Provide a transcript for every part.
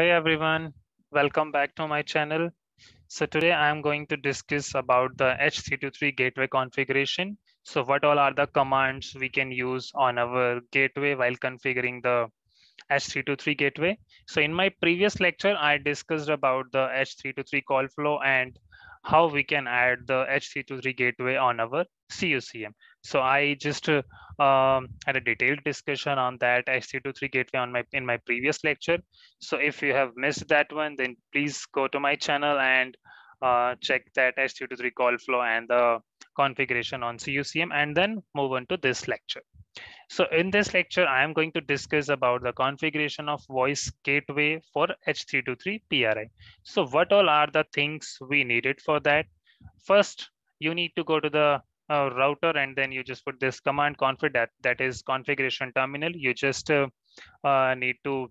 Hey everyone, welcome back to my channel. So today I am going to discuss about the H323 gateway configuration. So what all are the commands we can use on our gateway while configuring the H323 gateway. So in my previous lecture, I discussed about the H323 call flow and how we can add the H323 gateway on our CUCM. So I just uh, um, had a detailed discussion on that H323 gateway on my in my previous lecture. So if you have missed that one, then please go to my channel and uh, check that H323 call flow and the configuration on CUCM and then move on to this lecture. So in this lecture, I am going to discuss about the configuration of voice gateway for H323 PRI. So what all are the things we needed for that? First, you need to go to the uh, router and then you just put this command config that, that is configuration terminal. You just uh, uh, need to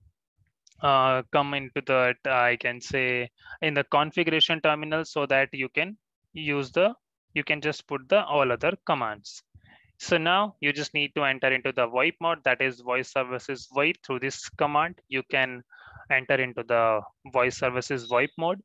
uh, come into the, I can say in the configuration terminal so that you can use the, you can just put the all other commands. So now you just need to enter into the VoIP mode, that is voice services VoIP through this command. You can enter into the voice services VoIP mode.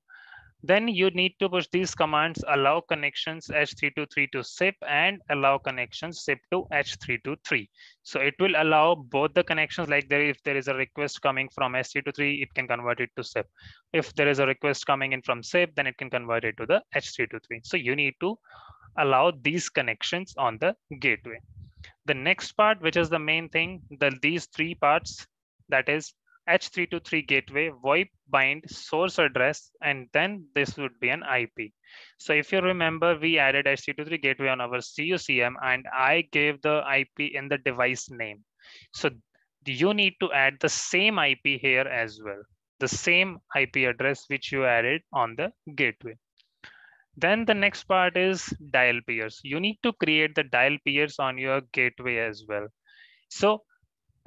Then you need to push these commands, allow connections H323 to SIP and allow connections SIP to H323. So it will allow both the connections like there, if there is a request coming from H323, it can convert it to SIP. If there is a request coming in from SIP, then it can convert it to the H323. So you need to allow these connections on the gateway. The next part, which is the main thing, the these three parts, that is H323 gateway, VoIP bind source address, and then this would be an IP. So if you remember, we added H323 gateway on our CUCM and I gave the IP in the device name. So you need to add the same IP here as well, the same IP address which you added on the gateway. Then the next part is dial peers. You need to create the dial peers on your gateway as well. So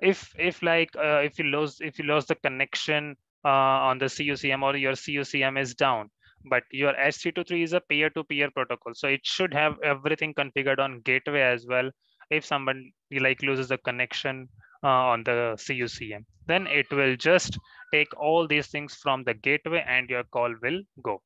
if if like uh, if you lose if you lose the connection uh, on the CUCM or your CUCM is down, but your H323 is a peer-to-peer -peer protocol, so it should have everything configured on gateway as well. If somebody like loses the connection uh, on the CUCM, then it will just take all these things from the gateway and your call will go.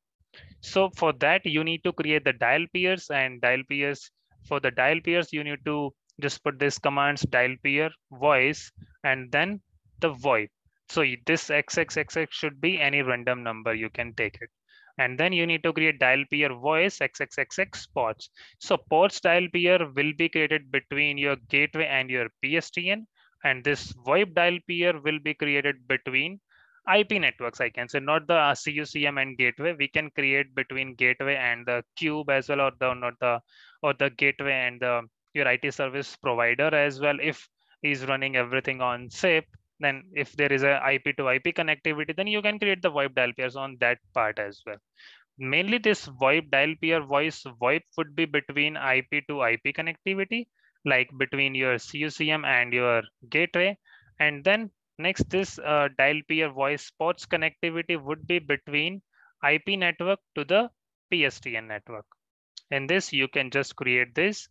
So for that, you need to create the dial peers and dial peers. For the dial peers, you need to just put this commands dial peer voice and then the VoIP. So this XXXX should be any random number, you can take it. And then you need to create dial peer voice XXXX POTS. So POTS dial peer will be created between your gateway and your PSTN. And this VoIP dial peer will be created between IP networks, I can say, not the uh, CUCM and gateway. We can create between gateway and the CUBE as well, or the not the or the gateway and the your IT service provider as well. If he's running everything on SIP, then if there is a IP to IP connectivity, then you can create the VoIP dial peers on that part as well. Mainly this VoIP dial peer voice VoIP would be between IP to IP connectivity, like between your CUCM and your gateway. And then Next, this uh, dial peer voice POTS connectivity would be between IP network to the PSTN network. In this, you can just create this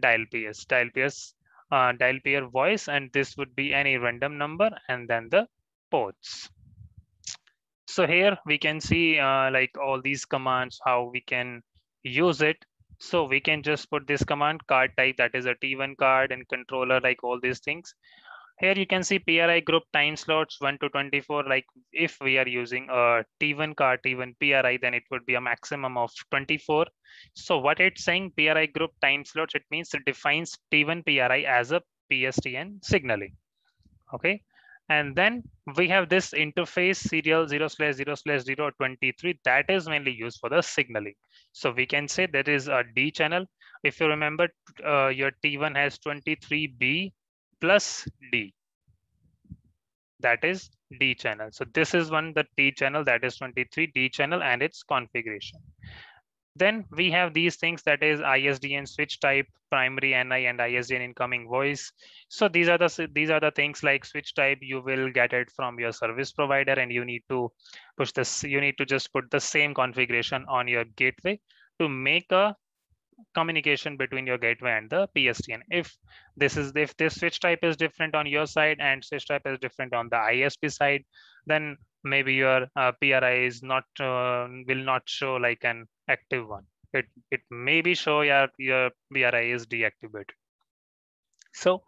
dial peers, dial peers, uh, dial peer voice, and this would be any random number and then the POTS. So here we can see uh, like all these commands, how we can use it. So we can just put this command card type that is a T1 card and controller like all these things. Here you can see PRI group time slots 1 to 24. Like if we are using a T1 car, T1 PRI, then it would be a maximum of 24. So what it's saying PRI group time slots, it means it defines T1 PRI as a PSTN signaling. Okay. And then we have this interface serial 0 slash 0 slash 0 23 that is mainly used for the signaling. So we can say that is a D channel. If you remember, uh, your T1 has 23B plus D. That is D channel. So this is one, the T channel that is 23 D channel and its configuration. Then we have these things that is ISDN switch type, primary NI and ISDN incoming voice. So these are the these are the things like switch type. You will get it from your service provider, and you need to push this. You need to just put the same configuration on your gateway to make a communication between your gateway and the PSTN. If this is if this switch type is different on your side and switch type is different on the ISP side, then maybe your uh, PRI is not uh, will not show like an active one. It it maybe show your your PRI is deactivated. So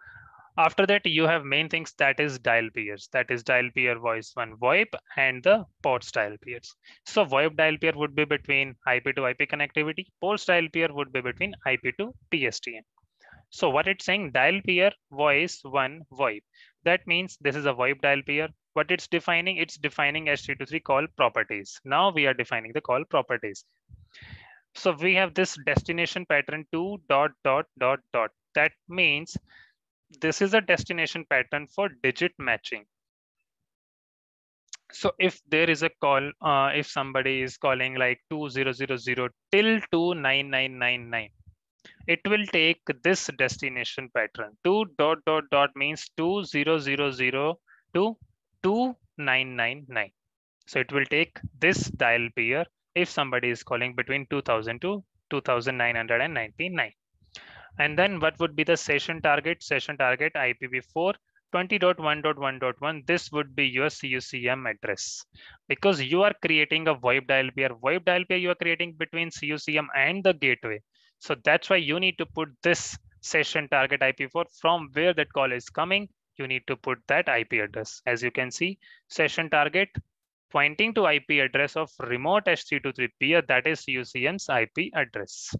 after that, you have main things that is dial peers, that is dial peer voice one VoIP and the POTS dial peers. So VoIP dial peer would be between IP to IP connectivity. POTS dial peer would be between IP to PSTN. So what it's saying dial peer voice one VoIP. That means this is a VoIP dial peer. What it's defining, it's defining H323 call properties. Now we are defining the call properties. So we have this destination pattern two dot dot dot dot. That means this is a destination pattern for digit matching. So if there is a call, uh, if somebody is calling like 2000 till 29999, it will take this destination pattern. 2 dot dot dot means 2000 to 2999. So it will take this dial peer if somebody is calling between 2000 to 2999. And then what would be the session target? Session target IPv4 20.1.1.1. This would be your CUCM address because you are creating a VoIP dial peer. VoIP dial peer you are creating between CUCM and the gateway. So that's why you need to put this session target IP4 from where that call is coming. You need to put that IP address. As you can see, session target pointing to IP address of remote H323 peer that is CUCM's IP address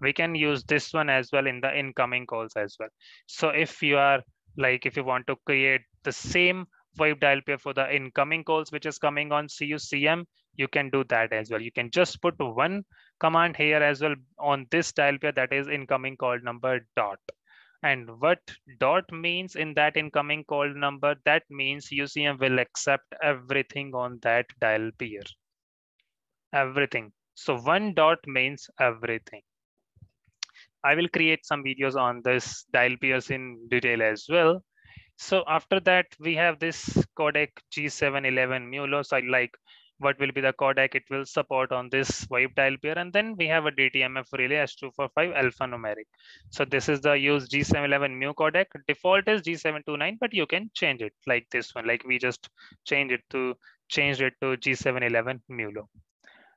we can use this one as well in the incoming calls as well. So if you are like, if you want to create the same VoIP dial peer for the incoming calls, which is coming on CUCM, you can do that as well. You can just put one command here as well on this dial peer that is incoming call number dot. And what dot means in that incoming call number, that means UCM will accept everything on that dial peer. Everything. So one dot means everything. I will create some videos on this dial peers in detail as well. So after that, we have this codec G711 mu-law. So I like what will be the codec it will support on this VoIP dial peer. And then we have a DTMF relay H245 alphanumeric. So this is the use G711 mu codec. Default is G729, but you can change it like this one. Like we just change it to change it to G711 mu-law.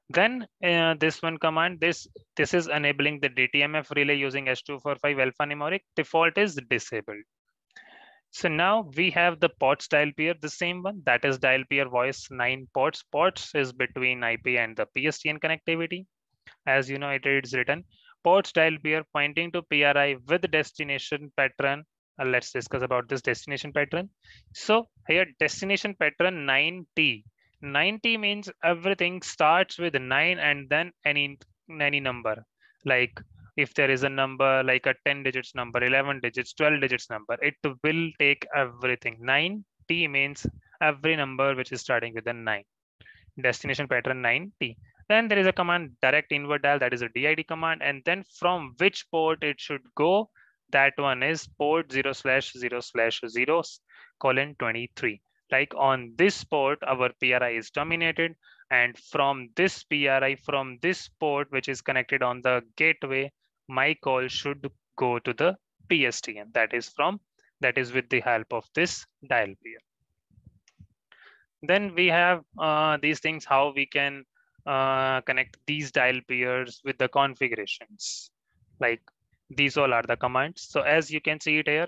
Then uh, this one command, this this is enabling the DTMF relay using H245 alphanumeric. Default is disabled. So now we have the POTS dial peer, the same one that is dial peer voice nine POTS. POTS is between IP and the PSTN connectivity. As you know, it is written ports dial peer pointing to PRI with destination pattern. Uh, let's discuss about this destination pattern. So here destination pattern 9T 90 means everything starts with 9 and then any any number. Like if there is a number like a 10 digits number 11 digits 12 digits number it will take everything. 9 t means every number which is starting with a 9 destination pattern 9t then there is a command direct inward dial that is a did command and then from which port it should go that one is port 0 slash 0 slash 0 colon 23 like on this port, our PRI is terminated. And from this PRI, from this port, which is connected on the gateway, my call should go to the PSTN. That is from, that is with the help of this dial peer. Then we have uh, these things, how we can uh, connect these dial peers with the configurations. Like these all are the commands. So as you can see it here,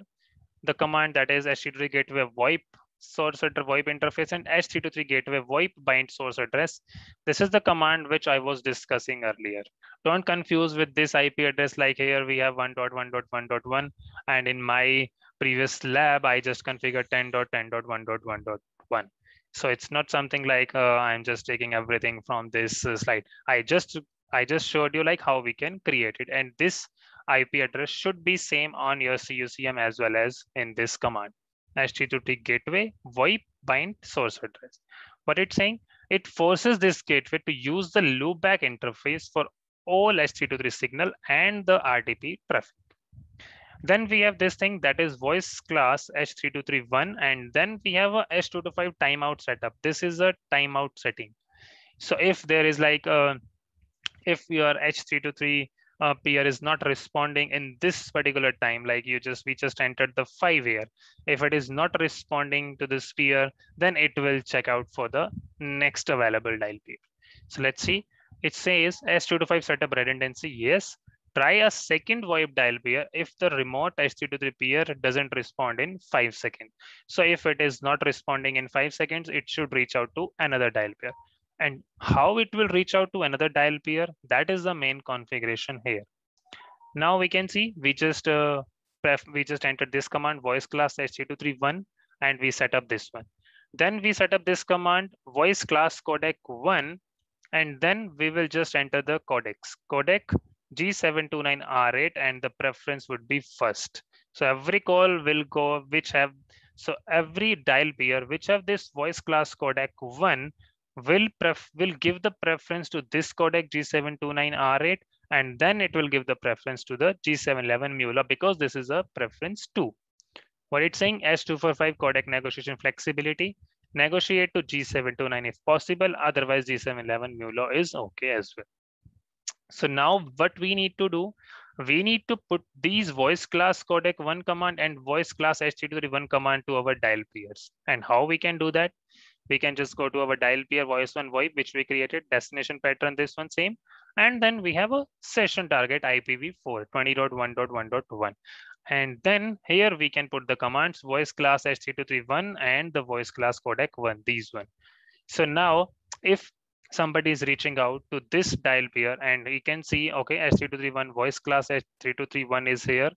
the command that is HTTP gateway VoIP source address VoIP interface and H323 gateway VoIP bind source address. This is the command which I was discussing earlier. Don't confuse with this IP address like here we have 1.1.1.1 and in my previous lab, I just configured 10.10.1.1.1. So it's not something like uh, I'm just taking everything from this uh, slide. I just I just showed you like how we can create it. And this IP address should be same on your CUCM as well as in this command. HTTP gateway VoIP bind source address. But it's saying it forces this gateway to use the loopback interface for all H323 signal and the RTP traffic. Then we have this thing that is voice class H3231, and then we have a H225 timeout setup. This is a timeout setting. So if there is like a, if your H323 uh, peer is not responding in this particular time, like you just we just entered the five here. If it is not responding to this peer, then it will check out for the next available dial peer. So let's see. It says H225 setup redundancy. Yes. Try a second VoIP dial peer if the remote S223 peer doesn't respond in five seconds. So if it is not responding in five seconds, it should reach out to another dial peer and how it will reach out to another dial peer that is the main configuration here. Now we can see we just uh, we just entered this command voice class h231 and we set up this one. Then we set up this command voice class codec 1 and then we will just enter the codecs. Codec g729r8 and the preference would be first. So every call will go which have so every dial peer which have this voice class codec 1 will pref will give the preference to this codec G729R8 and then it will give the preference to the G711 mu-law because this is a preference 2. What it's saying H245 codec negotiation flexibility, negotiate to G729 if possible, otherwise G711 mu-law is okay as well. So now what we need to do, we need to put these voice class codec one command and voice class HTTP1 command to our dial peers. And how we can do that? We can just go to our dial peer voice one VoIP, which we created, destination pattern, this one same. And then we have a session target IPv4 20.1.1.1. And then here we can put the commands voice class h3231 and the voice class codec one, these one. So now if somebody is reaching out to this dial peer and you can see, okay, h3231 voice class h3231 is here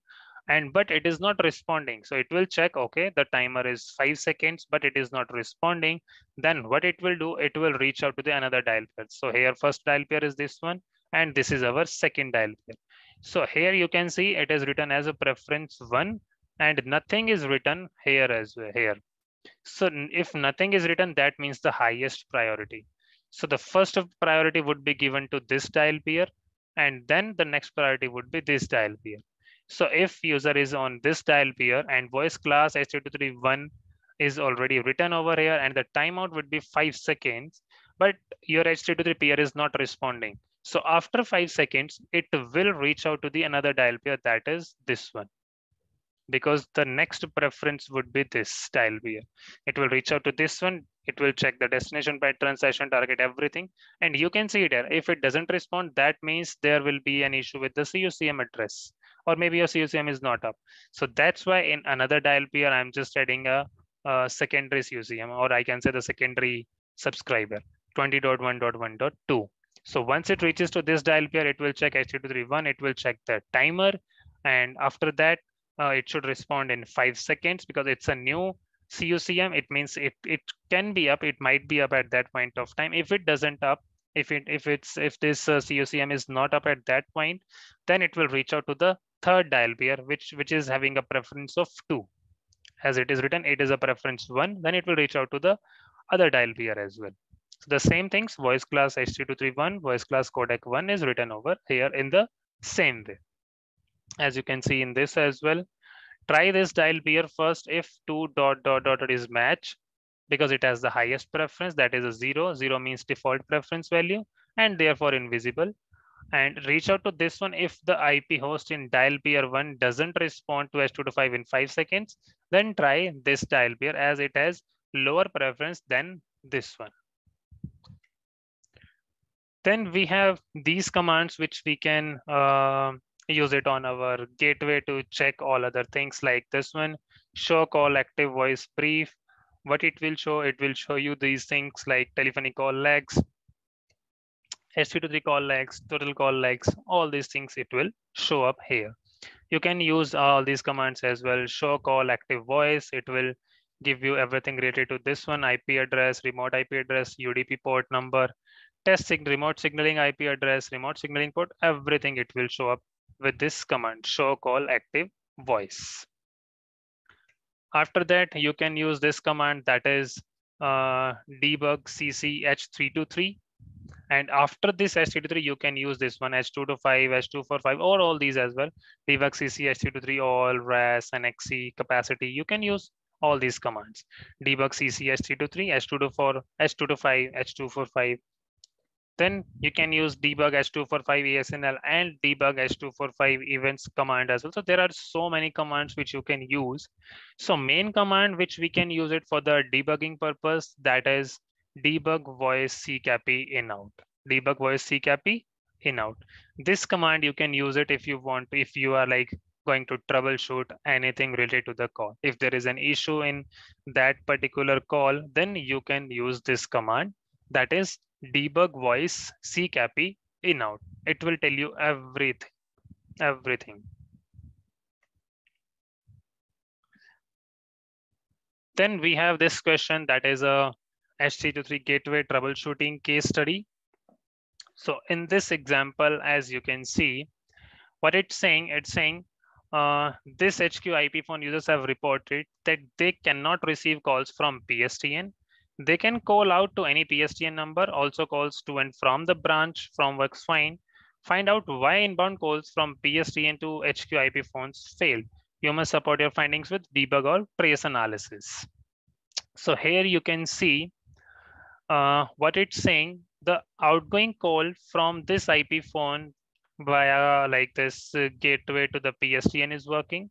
and but it is not responding. So it will check okay the timer is five seconds but it is not responding. Then what it will do it will reach out to the another dial peer. So here first dial peer is this one and this is our second dial peer. So here you can see it is written as a preference one and nothing is written here as well here. So if nothing is written that means the highest priority. So the first priority would be given to this dial peer and then the next priority would be this dial peer so if user is on this dial peer and voice class H231 is already written over here and the timeout would be five seconds, but your H223 peer is not responding. So after five seconds, it will reach out to the another dial peer that is this one because the next preference would be this dial peer. It will reach out to this one. It will check the destination pattern, session target, everything. And you can see it here. If it doesn't respond, that means there will be an issue with the CUCM address or maybe your CUCM is not up. So that's why in another dial peer, I'm just adding a, a secondary CUCM, or I can say the secondary subscriber 20.1.1.2. So once it reaches to this dial peer, it will check H231, it will check the timer. And after that, uh, it should respond in five seconds because it's a new CUCM. It means it, it can be up, it might be up at that point of time. If it doesn't up, if it if it's if this uh, CUCM is not up at that point, then it will reach out to the third dial peer, which, which is having a preference of two. As it is written, it is a preference one, then it will reach out to the other dial peer as well. So the same things, voice class H3231, voice class codec one is written over here in the same way. As you can see in this as well, try this dial peer first if two dot dot dot is match because it has the highest preference that is a zero. Zero means default preference value and therefore invisible and reach out to this one if the IP host in dial peer 1 doesn't respond to s to 5 in 5 seconds, then try this dial peer as it has lower preference than this one. Then we have these commands which we can uh, use it on our gateway to check all other things like this one, show call active voice brief, what it will show, it will show you these things like telephony call legs sv23 call legs, total call legs, all these things it will show up here. You can use all these commands as well. Show call active voice. It will give you everything related to this one, IP address, remote IP address, UDP port number, test sig remote signaling IP address, remote signaling port, everything it will show up with this command, show call active voice. After that, you can use this command that is uh, debug cch323 and after this H323, you can use this one H225, H245, or all these as well. Debug CC, H323, all, RAS, and XC capacity. You can use all these commands. Debug CC, H323, H224, H225, H245. Then you can use debug h245 ASNL and debug h245 events command as well. So there are so many commands which you can use. So main command which we can use it for the debugging purpose that is debug voice ccapi in out. Debug voice ccapi in out. This command you can use it if you want, if you are like going to troubleshoot anything related to the call. If there is an issue in that particular call, then you can use this command that is debug voice ccapi in out. It will tell you everything, everything. Then we have this question that is a HTTP gateway troubleshooting case study. So in this example, as you can see, what it's saying, it's saying uh, this HQ IP phone users have reported that they cannot receive calls from PSTN. They can call out to any PSTN number, also calls to and from the branch from works fine. Find out why inbound calls from PSTN to HQ IP phones failed. You must support your findings with debug or trace analysis. So here you can see uh, what it's saying. The outgoing call from this IP phone via like this uh, gateway to the PSTN is working.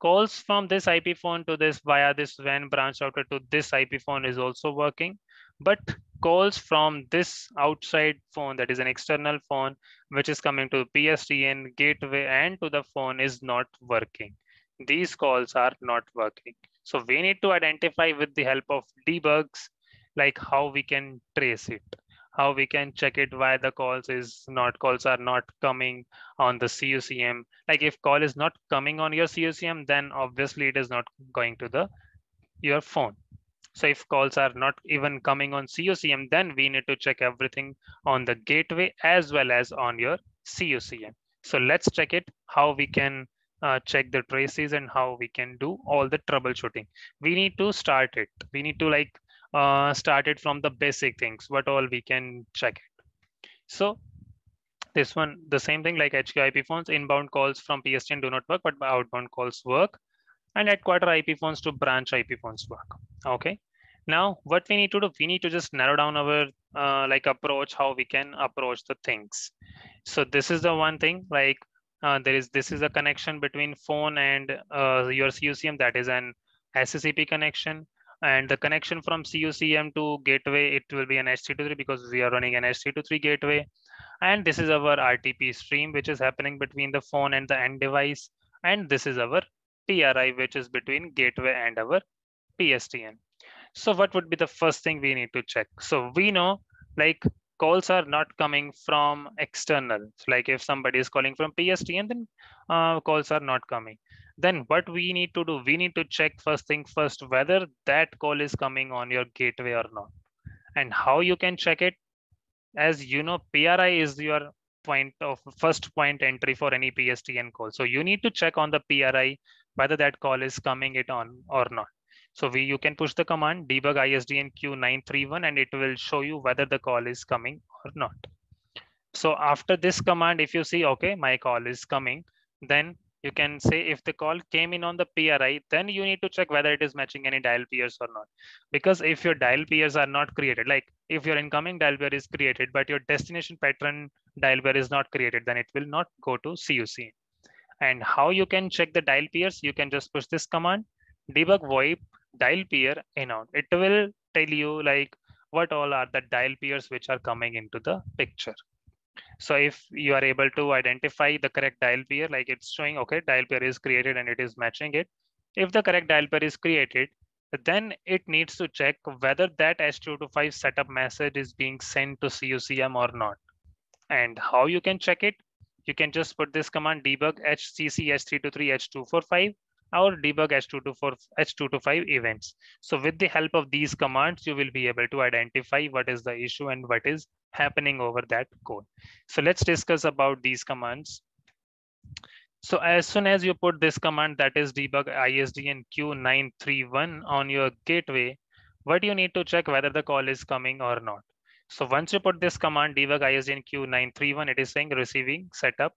Calls from this IP phone to this via this WAN branch router to this IP phone is also working. But calls from this outside phone, that is an external phone, which is coming to PSTN gateway and to the phone is not working. These calls are not working. So we need to identify with the help of debugs, like how we can trace it how we can check it why the calls is not calls are not coming on the CUCM. Like if call is not coming on your CUCM, then obviously it is not going to the your phone. So if calls are not even coming on CUCM, then we need to check everything on the gateway as well as on your CUCM. So let's check it, how we can uh, check the traces and how we can do all the troubleshooting. We need to start it. We need to like uh, started from the basic things, what all we can check it. So this one, the same thing like HQ IP phones, inbound calls from PSTN do not work, but outbound calls work. And headquarter IP phones to branch IP phones work. Okay. Now, what we need to do, we need to just narrow down our uh, like approach, how we can approach the things. So this is the one thing like uh, there is this is a connection between phone and uh, your CUCM that is an SCCP connection and the connection from CUCM to gateway, it will be an HT23 because we are running an HT23 gateway. And this is our RTP stream, which is happening between the phone and the end device. And this is our PRI, which is between gateway and our PSTN. So what would be the first thing we need to check? So we know like calls are not coming from external. Like if somebody is calling from PSTN, then uh, calls are not coming then what we need to do, we need to check first thing first, whether that call is coming on your gateway or not. And how you can check it, as you know, PRI is your point of first point entry for any PSTN call. So you need to check on the PRI whether that call is coming it on or not. So we you can push the command debug ISDN Q931 and it will show you whether the call is coming or not. So after this command, if you see, okay, my call is coming, then you can say if the call came in on the PRI, then you need to check whether it is matching any dial peers or not. Because if your dial peers are not created, like if your incoming dial peer is created, but your destination pattern dial peer is not created, then it will not go to CUC. And how you can check the dial peers, you can just push this command, debug VoIP dial peer in out. It will tell you like what all are the dial peers which are coming into the picture. So if you are able to identify the correct dial peer, like it's showing, okay, dial peer is created and it is matching it. If the correct dial peer is created, then it needs to check whether that H225 setup message is being sent to CUCM or not. And how you can check it, you can just put this command debug HCC H323 H245 or debug H224 H225 events. So with the help of these commands, you will be able to identify what is the issue and what is happening over that code. So let's discuss about these commands. So as soon as you put this command that is debug ISDN Q931 on your gateway, what you need to check whether the call is coming or not. So once you put this command debug ISDN Q931, it is saying receiving setup.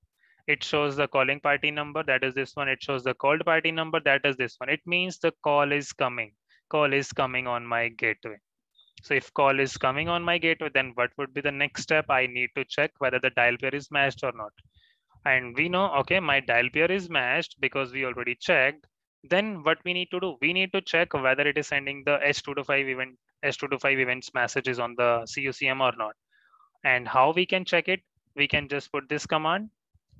It shows the calling party number, that is this one. It shows the called party number, that is this one. It means the call is coming. Call is coming on my gateway. So if call is coming on my gateway, then what would be the next step? I need to check whether the dial peer is matched or not. And we know, okay, my dial peer is matched because we already checked. Then what we need to do? We need to check whether it is sending the H225 event, H225 events messages on the CUCM or not. And how we can check it? We can just put this command,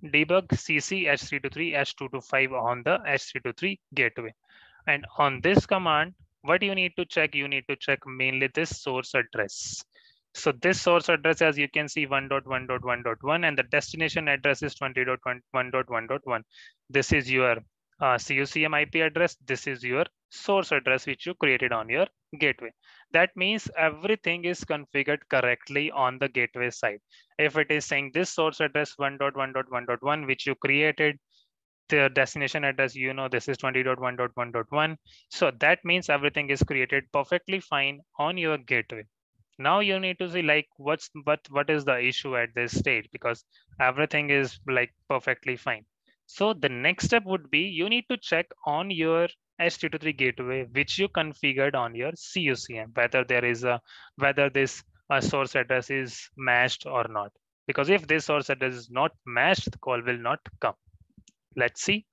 debug cc h323 h225 on the h323 gateway. And on this command, what you need to check, you need to check mainly this source address. So this source address, as you can see 1.1.1.1 and the destination address is 20.1.1.1. This is your uh, CUCM IP address. This is your source address, which you created on your gateway. That means everything is configured correctly on the gateway side. If it is saying this source address 1.1.1.1, which you created, the destination address, you know, this is 20.1.1.1. So that means everything is created perfectly fine on your gateway. Now you need to see like what's what what is the issue at this stage because everything is like perfectly fine. So the next step would be you need to check on your H223 gateway which you configured on your CUCM whether there is a whether this uh, source address is matched or not. Because if this source address is not matched, the call will not come. Let's see.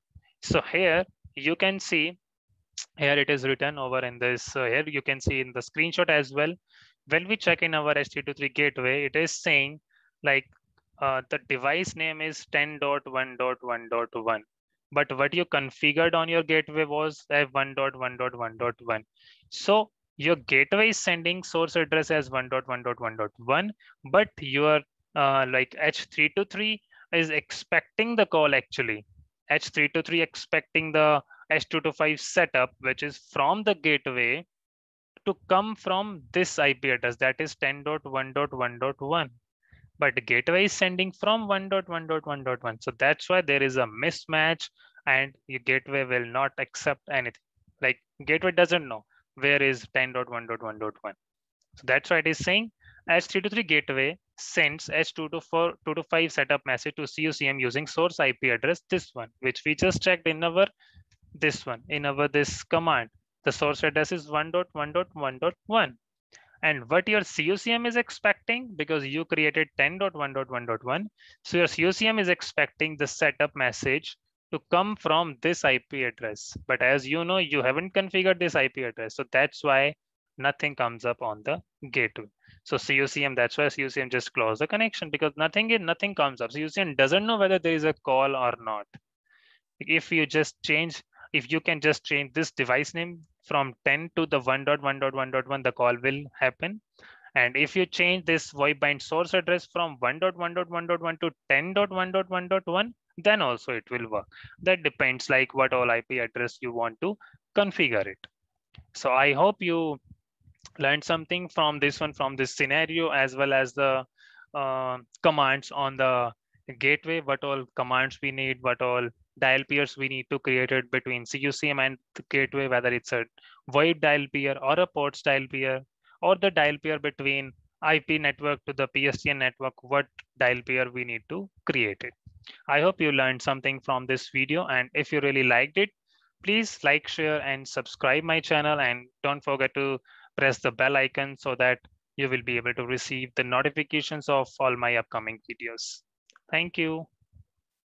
So here you can see here it is written over in this uh, here you can see in the screenshot as well when we check in our h223 gateway it is saying like uh, the device name is 10.1.1.1 but what you configured on your gateway was a 1.1.1.1 so your gateway is sending source address as 1.1.1.1 but your uh, like h323 is expecting the call actually H323 expecting the H225 setup, which is from the gateway to come from this IP address that is 10.1.1.1. But the gateway is sending from 1.1.1.1. So that's why there is a mismatch and your gateway will not accept anything. Like gateway doesn't know where is 10.1.1.1. So that's why it is saying H323 gateway sends H2 to 4 2 to 5 setup message to CUCM using source IP address this one, which we just checked in our this one in our this command. The source address is 1.1.1.1. And what your CUCM is expecting, because you created 10.1.1.1, so your CUCM is expecting the setup message to come from this IP address. But as you know, you haven't configured this IP address. So that's why nothing comes up on the gateway. So CUCM, that's why CUCM just close the connection because nothing nothing comes up. CUCM doesn't know whether there is a call or not. If you just change, if you can just change this device name from 10 to the 1.1.1.1, the call will happen. And if you change this VoIP bind source address from 1.1.1.1 to 10.1.1.1, then also it will work. That depends like what all IP address you want to configure it. So I hope you learned something from this one, from this scenario, as well as the uh, commands on the gateway, what all commands we need, what all dial peers we need to create it between CUCM and the gateway, whether it's a VoIP dial peer or a POTS dial peer, or the dial peer between IP network to the PSTN network, what dial peer we need to create it. I hope you learned something from this video. And if you really liked it, please like, share, and subscribe my channel. And don't forget to press the bell icon so that you will be able to receive the notifications of all my upcoming videos. Thank you.